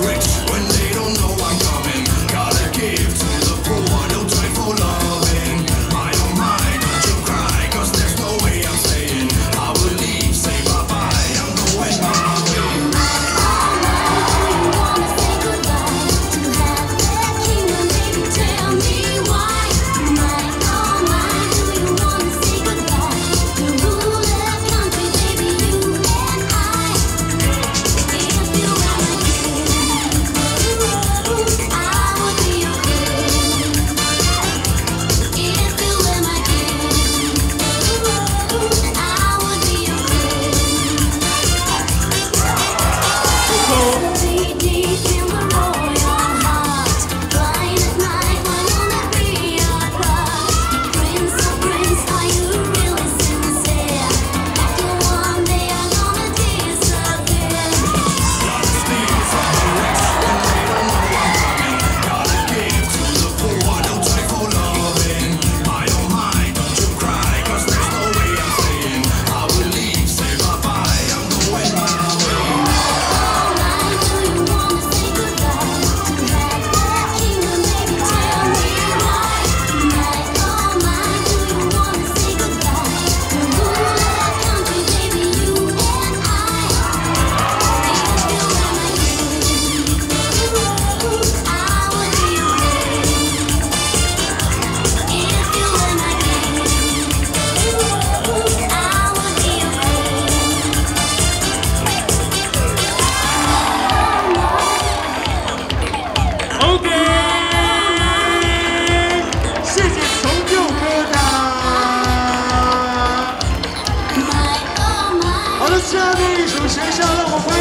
rich when they 写下一首，写下让我回家。